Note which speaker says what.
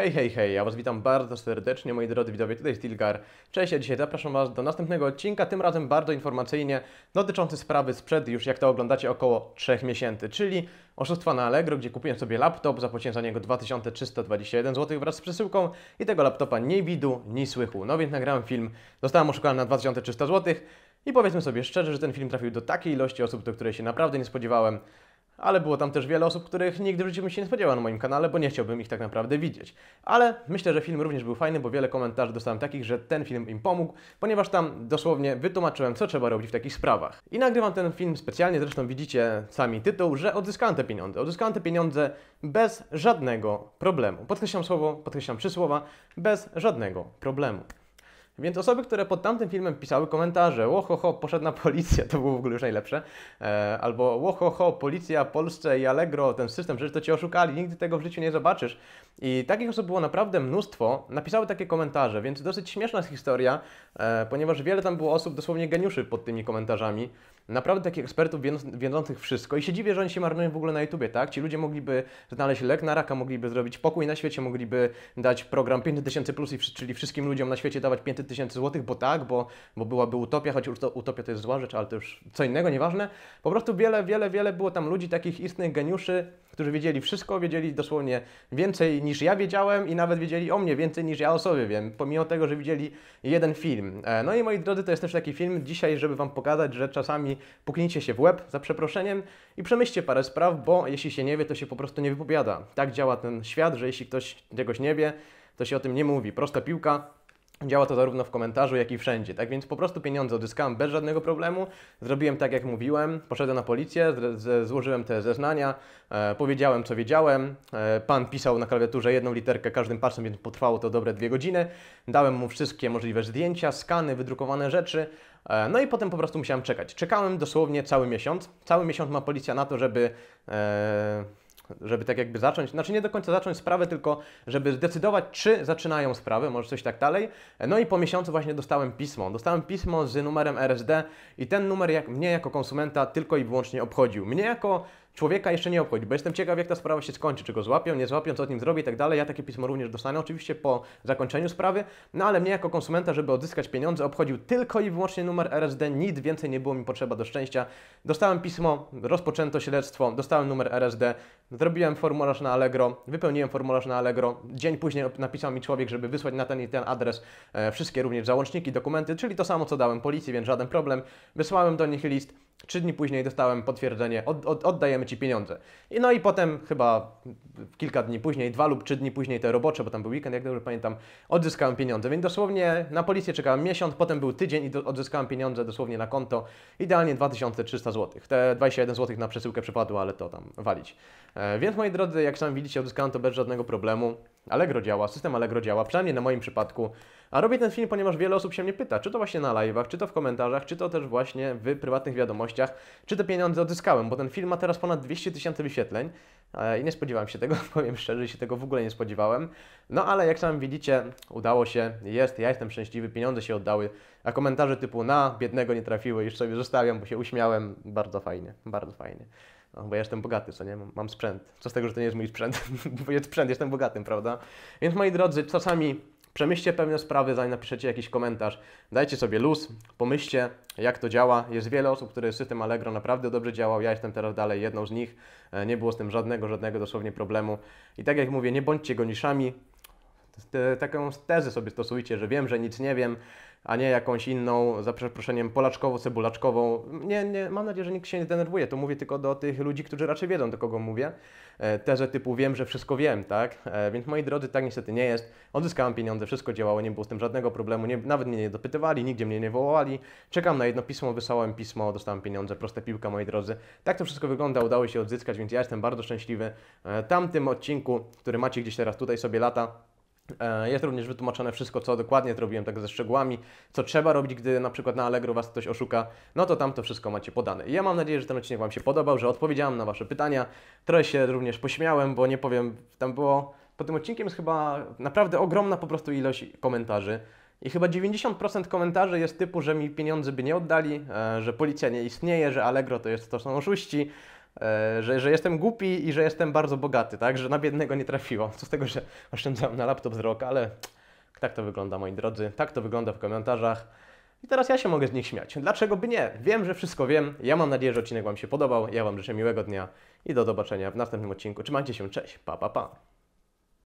Speaker 1: Hej, hej, hej, ja Was witam bardzo serdecznie, moi drodzy widzowie, tutaj jest Tilgar. Cześć, ja dzisiaj zapraszam Was do następnego odcinka, tym razem bardzo informacyjnie, dotyczący sprawy sprzed już, jak to oglądacie, około 3 miesięcy, czyli oszustwa na Allegro, gdzie kupiłem sobie laptop, zapłaciłem za niego 2321 zł wraz z przesyłką i tego laptopa nie widu, ni słychu. No więc nagrałem film, zostałem oszukany na 2300 zł i powiedzmy sobie szczerze, że ten film trafił do takiej ilości osób, do której się naprawdę nie spodziewałem ale było tam też wiele osób, których nigdy w życiu bym się nie spodziewał na moim kanale, bo nie chciałbym ich tak naprawdę widzieć. Ale myślę, że film również był fajny, bo wiele komentarzy dostałem takich, że ten film im pomógł, ponieważ tam dosłownie wytłumaczyłem, co trzeba robić w takich sprawach. I nagrywam ten film specjalnie, zresztą widzicie sami tytuł, że odzyskałem te pieniądze. Odzyskałem te pieniądze bez żadnego problemu. Podkreślam słowo, podkreślam trzy słowa, bez żadnego problemu. Więc osoby, które pod tamtym filmem pisały komentarze, łohoho, poszedł policję, to było w ogóle już najlepsze, e, albo łohoho, policja, Polsce i Allegro, ten system, przecież to Cię oszukali, nigdy tego w życiu nie zobaczysz. I takich osób było naprawdę mnóstwo, napisały takie komentarze, więc dosyć śmieszna jest historia, e, ponieważ wiele tam było osób, dosłownie geniuszy pod tymi komentarzami, naprawdę takich ekspertów wiedzących wszystko i się dziwię, że oni się marnują w ogóle na YouTubie, tak? Ci ludzie mogliby znaleźć lek na raka, mogliby zrobić pokój na świecie, mogliby dać program 5000 plus, czyli wszystkim ludziom na świecie dawać 500 tysięcy złotych, bo tak, bo, bo byłaby utopia, choć utopia to jest zła rzecz, ale to już co innego, nieważne. Po prostu wiele, wiele, wiele było tam ludzi, takich istnych geniuszy, którzy wiedzieli wszystko, wiedzieli dosłownie więcej niż ja wiedziałem i nawet wiedzieli o mnie więcej niż ja o sobie wiem, pomimo tego, że widzieli jeden film. E, no i moi drodzy, to jest też taki film dzisiaj, żeby Wam pokazać, że czasami puknijcie się w łeb za przeproszeniem i przemyślcie parę spraw, bo jeśli się nie wie, to się po prostu nie wypowiada. Tak działa ten świat, że jeśli ktoś czegoś nie wie, to się o tym nie mówi. Prosta piłka, Działa to zarówno w komentarzu, jak i wszędzie. Tak więc po prostu pieniądze odzyskałem bez żadnego problemu. Zrobiłem tak, jak mówiłem. Poszedłem na policję, złożyłem te zeznania, e, powiedziałem, co wiedziałem. E, pan pisał na klawiaturze jedną literkę każdym palcem, więc potrwało to dobre dwie godziny. Dałem mu wszystkie możliwe zdjęcia, skany, wydrukowane rzeczy. E, no i potem po prostu musiałem czekać. Czekałem dosłownie cały miesiąc. Cały miesiąc ma policja na to, żeby e, żeby tak jakby zacząć, znaczy nie do końca zacząć sprawę, tylko żeby zdecydować, czy zaczynają sprawę, może coś tak dalej. No i po miesiącu właśnie dostałem pismo. Dostałem pismo z numerem RSD i ten numer jak, mnie jako konsumenta tylko i wyłącznie obchodził. Mnie jako człowieka jeszcze nie obchodzi, bo jestem ciekaw, jak ta sprawa się skończy, czy go złapią, nie złapią, co z nim zrobi i tak dalej. Ja takie pismo również dostanę, oczywiście po zakończeniu sprawy, no ale mnie jako konsumenta, żeby odzyskać pieniądze, obchodził tylko i wyłącznie numer RSD, nic więcej nie było mi potrzeba do szczęścia. Dostałem pismo, rozpoczęto śledztwo, dostałem numer RSD, zrobiłem formularz na Allegro, wypełniłem formularz na Allegro, dzień później napisał mi człowiek, żeby wysłać na ten i ten adres e, wszystkie również załączniki, dokumenty, czyli to samo, co dałem policji, więc żaden problem. Wysłałem do nich list, Trzy dni później dostałem potwierdzenie, od, od, oddajemy Ci pieniądze. I no i potem chyba kilka dni później, dwa lub trzy dni później te robocze, bo tam był weekend, jak dobrze pamiętam, odzyskałem pieniądze. Więc dosłownie na policję czekałem miesiąc, potem był tydzień i do, odzyskałem pieniądze dosłownie na konto. Idealnie 2300 zł. Te 21 zł na przesyłkę przypadło, ale to tam walić. E, więc moi drodzy, jak sami widzicie, odzyskałem to bez żadnego problemu. Allegro działa, system Allegro działa, przynajmniej na moim przypadku. A robię ten film, ponieważ wiele osób się mnie pyta, czy to właśnie na live'ach, czy to w komentarzach, czy to też właśnie w prywatnych wiadomościach, czy te pieniądze odzyskałem, bo ten film ma teraz ponad 200 tysięcy wyświetleń e, i nie spodziewałem się tego, powiem szczerze, się tego w ogóle nie spodziewałem. No ale jak sami widzicie, udało się, jest, ja jestem szczęśliwy, pieniądze się oddały, a komentarze typu na, biednego nie trafiły, już sobie zostawiam, bo się uśmiałem, bardzo fajnie, bardzo fajnie. No, bo ja jestem bogaty, co nie? Mam sprzęt. Co z tego, że to nie jest mój sprzęt? bo jest sprzęt, jestem bogatym, prawda? Więc moi drodzy, czasami Przemyślcie pewne sprawy, zanim napiszecie jakiś komentarz. Dajcie sobie luz, pomyślcie, jak to działa. Jest wiele osób, które system Allegro naprawdę dobrze działał. Ja jestem teraz dalej jedną z nich. E, nie było z tym żadnego, żadnego dosłownie problemu. I tak jak mówię, nie bądźcie goniszami. Taką tezę sobie stosujcie, że wiem, że nic nie wiem a nie jakąś inną, za przeproszeniem, polaczkowo-cebulaczkową. Nie, nie, mam nadzieję, że nikt się nie denerwuje. To mówię tylko do tych ludzi, którzy raczej wiedzą, do kogo mówię. E, Tezę typu wiem, że wszystko wiem, tak? E, więc moi drodzy, tak niestety nie jest. Odzyskałem pieniądze, wszystko działało, nie było z tym żadnego problemu, nie, nawet mnie nie dopytywali, nigdzie mnie nie wołali. Czekam na jedno pismo, wysłałem pismo, dostałem pieniądze, proste piłka, moi drodzy. Tak to wszystko wygląda, udało się odzyskać, więc ja jestem bardzo szczęśliwy. E, tamtym odcinku, który macie gdzieś teraz tutaj sobie lata, jest również wytłumaczone wszystko, co dokładnie zrobiłem, tak ze szczegółami, co trzeba robić, gdy na przykład na Allegro Was ktoś oszuka, no to tam to wszystko macie podane. I ja mam nadzieję, że ten odcinek Wam się podobał, że odpowiedziałem na Wasze pytania. Trochę się również pośmiałem, bo nie powiem, tam było, po tym odcinkiem jest chyba naprawdę ogromna po prostu ilość komentarzy. I chyba 90% komentarzy jest typu, że mi pieniądze by nie oddali, e, że policja nie istnieje, że Allegro to, jest, to są oszuści, e, że, że jestem głupi i że jestem bardzo bogaty, tak? Że na biednego nie trafiło. Co z tego, że oszczędzałem na laptop z ale tak to wygląda, moi drodzy. Tak to wygląda w komentarzach. I teraz ja się mogę z nich śmiać. Dlaczego by nie? Wiem, że wszystko wiem. Ja mam nadzieję, że odcinek Wam się podobał. Ja Wam życzę miłego dnia i do zobaczenia w następnym odcinku. Trzymajcie się, cześć, pa, pa, pa.